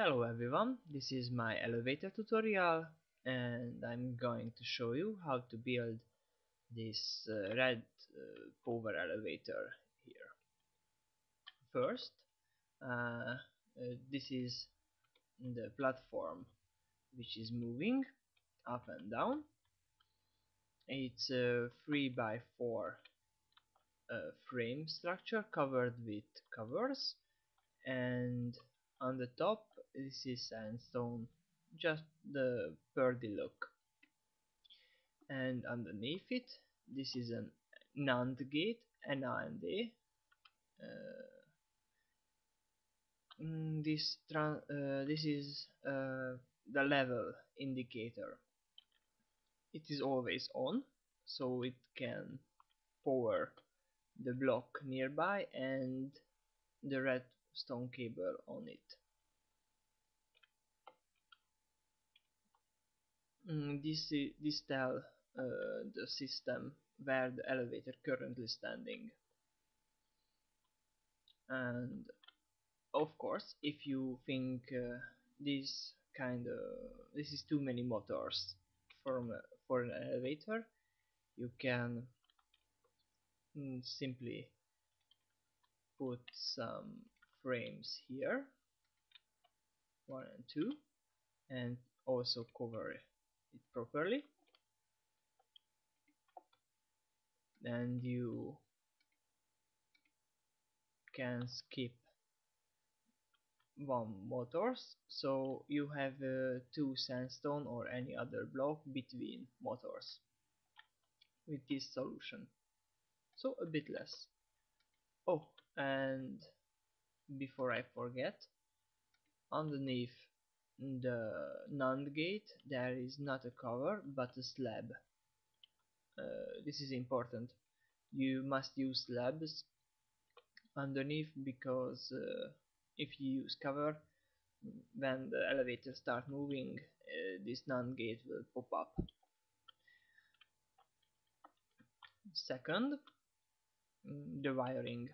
Hello everyone, this is my elevator tutorial and I'm going to show you how to build this uh, red uh, power elevator here. First, uh, uh this is the platform which is moving up and down. It's a 3 by 4 uh, frame structure covered with covers and on the top this is sandstone just the birdie look. And underneath it this is an NAND gate an AND uh, mm, this uh, this is uh, the level indicator. It is always on so it can power the block nearby and the redstone cable on it. Mm, this this tell uh, the system where the elevator currently standing. And of course if you think uh, this kind of this is too many motors for, for an elevator you can mm, simply put some frames here. One and two. And also cover it properly. And you can skip one motors. So you have uh, two sandstone or any other block between motors with this solution. So a bit less. Oh and before I forget underneath the NAND gate there is not a cover but a slab. Uh, this is important. You must use slabs underneath because uh, if you use cover when the elevator start moving uh, this NAND gate will pop up. Second mm, the wiring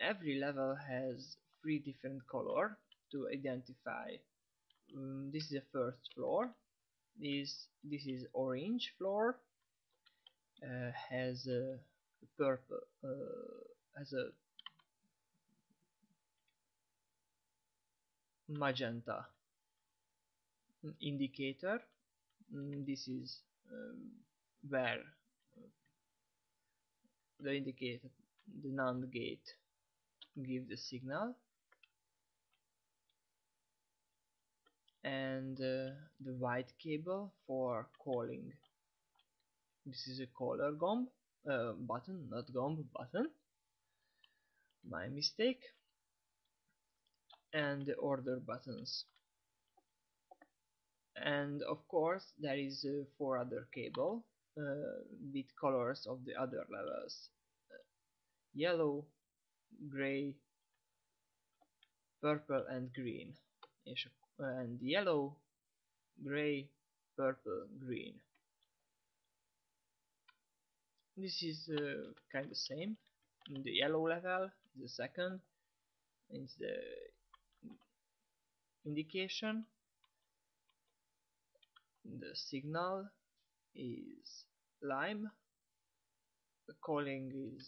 every level has three different color to identify. Um, this is the first floor. This this is orange floor uh, has a purple uh, has a magenta indicator. Mm, this is um, where the indicator the NAND gate give the signal. And uh, the white cable for calling. This is a caller gomb uh, button not gomb button. My mistake. And the order buttons. And of course there is uh, four other cable uh, with colors of the other levels. Uh, yellow gray purple and green and yellow, gray, purple, green. This is uh, kind of same. In the yellow level, the second, is the indication. The signal is lime. The calling is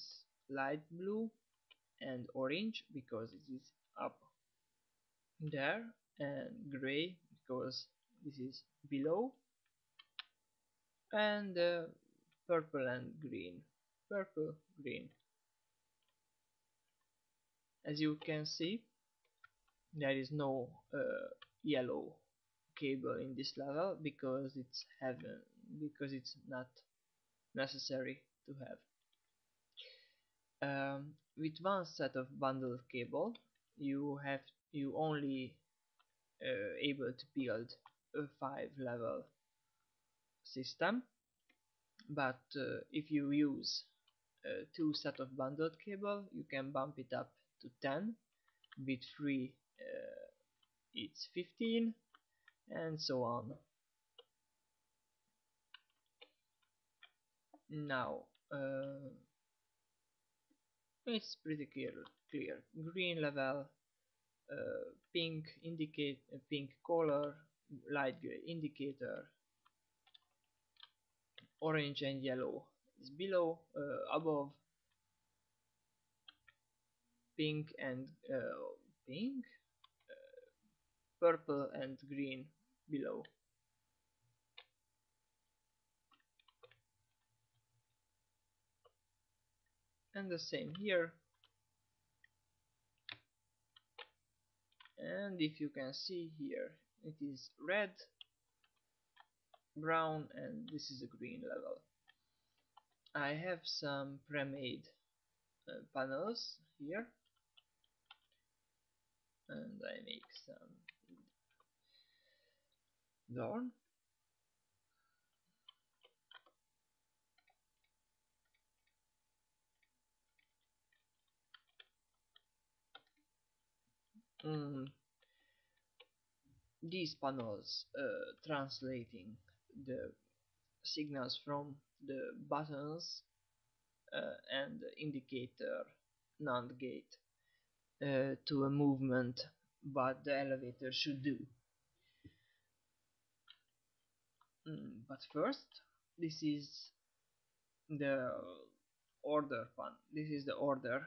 light blue and orange because it is up there and gray because this is below. And uh, purple and green. Purple green. As you can see there is no uh, yellow cable in this level because it's heaven because it's not necessary to have. Um, with one set of bundled cable you have you only uh, able to build a five level system. But uh, if you use uh, two set of bundled cable you can bump it up to 10 with 3 uh, it's 15 and so on. Now uh, it's pretty clear clear. Green level uh, pink indicate uh, pink color light gray indicator orange and yellow. Is below uh, above. Pink and uh, pink uh, purple and green below and the same here. And if you can see here it is red brown and this is a green level. I have some pre-made uh, panels here. And I make some door mm, these panels uh, translating the signals from the buttons uh, and indicator NAND gate uh, to a movement but the elevator should do. Mm, but first, this is the order panel. This is the order.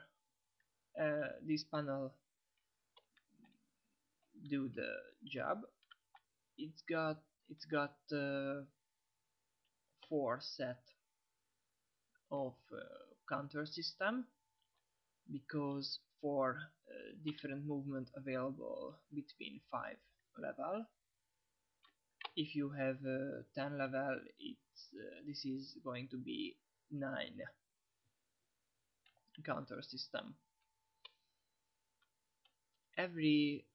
Uh, this panel do the job. It's got it's got uh, four set of uh, counter system because four uh, different movement available between 5 level if you have uh, 10 level it's uh, this is going to be 9 counter system every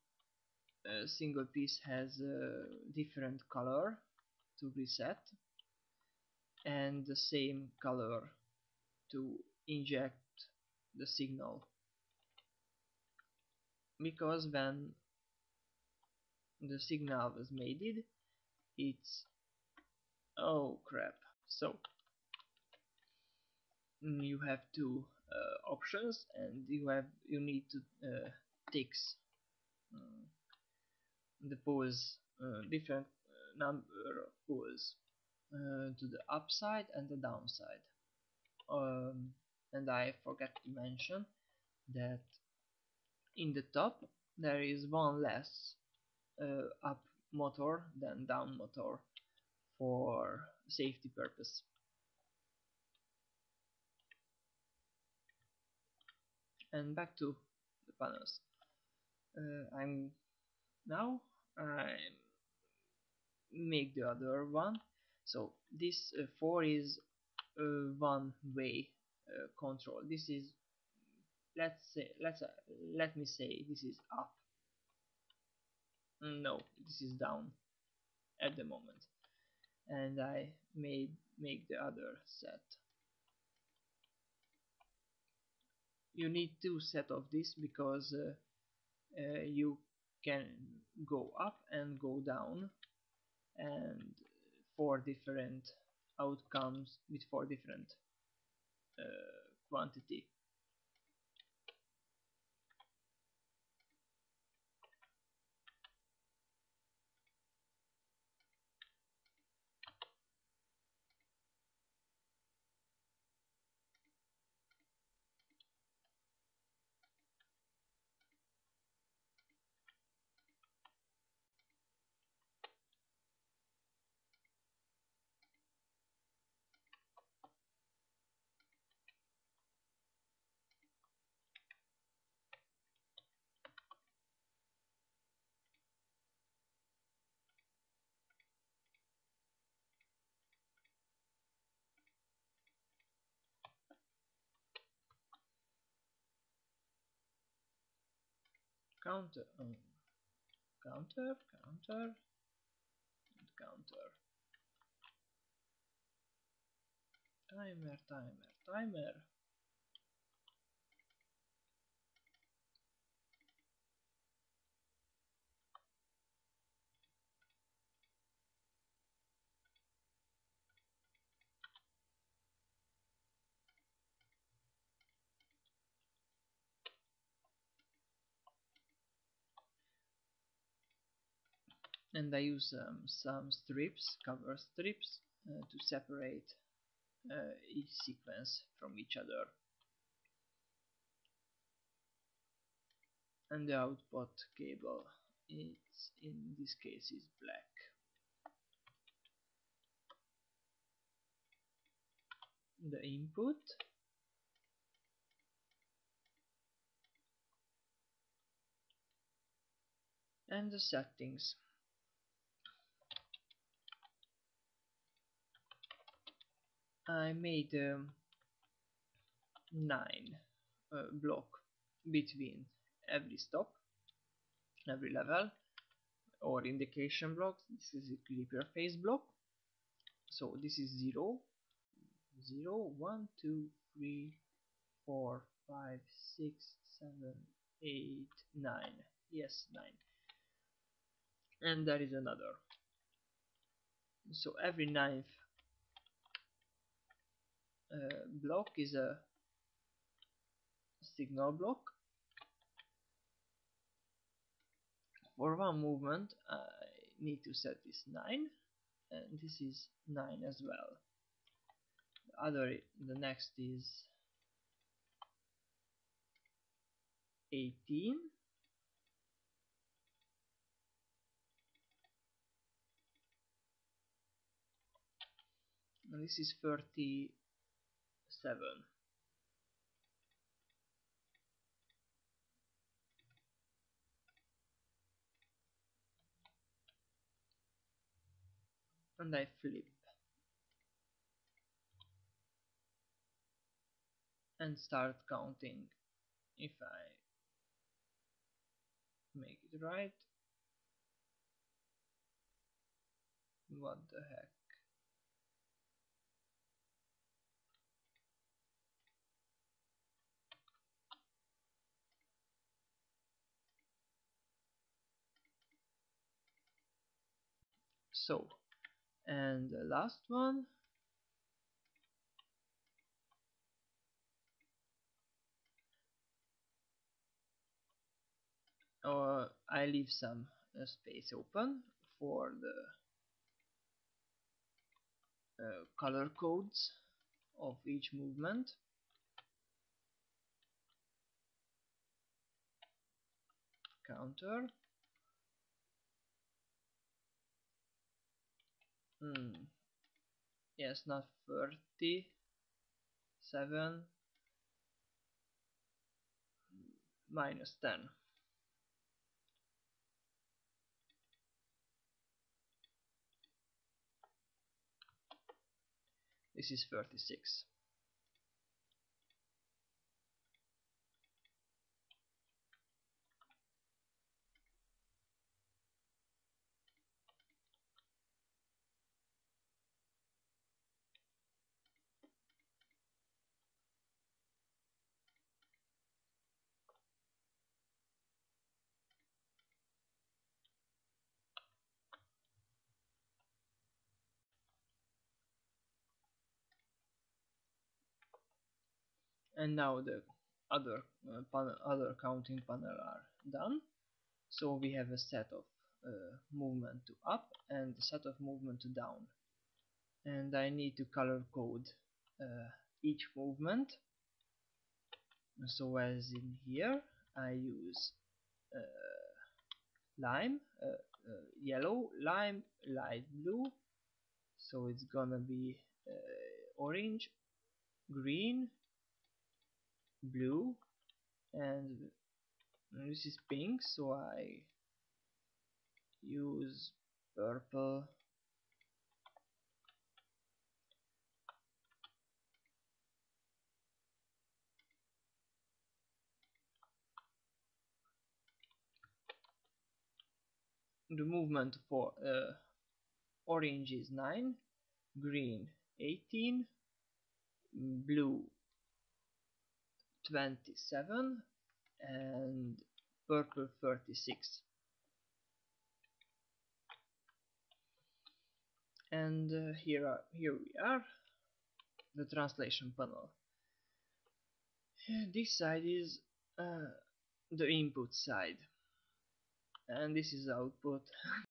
uh, single piece has a different color to reset and the same color to inject the signal. Because when the signal was made it's oh crap. So mm, you have two uh, options and you have you need to uh, ticks um, the pose uh, different uh, number of pose uh, to the upside and the downside. Um, and I forgot to mention that in the top there is one less uh, up motor than down motor for safety purpose. And back to the panels. Uh, I'm now I make the other one. So this uh, 4 is uh, one way uh, control. This is let's say let's uh, let me say this is up. No this is down at the moment. And I may make the other set. You need two set of this because uh, uh, you can go up and go down and four different outcomes with four different uh, quantity counter. Um, counter counter counter. Timer timer timer and I use um, some strips, cover strips, uh, to separate uh, each sequence from each other. And the output cable, it's in this case is black. The input and the settings. I made um, nine uh, block between every stop, every level, or indication block. This is a clipper phase block. So this is 0, 0, 1, 2, 3, 4, 5, 6, 7, 8, 9. Yes, 9 and there is another so every ninth uh, block is a signal block. For one movement I need to set this 9 and this is 9 as well. The other the next is 18 and this is 37 and I flip. And start counting. If I make it right. What the heck so and the last one. Uh, I leave some uh, space open for the uh, color codes of each movement. Counter Hmm. Yes, not 30. 7 minus 10. This is 36. And now the other uh, panel, other counting panel are done. So we have a set of uh, movement to up and a set of movement to down. And I need to color code uh, each movement. So as in here I use uh, lime uh, uh, yellow lime light blue. So it's gonna be orange green blue and this is pink so I use purple. The movement for uh, orange is 9 green 18 blue 27 and purple 36 and uh, here are here we are the translation panel. This side is uh, the input side. And this is output